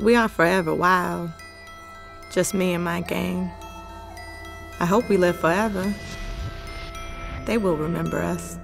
We are forever wild. Just me and my gang. I hope we live forever. They will remember us.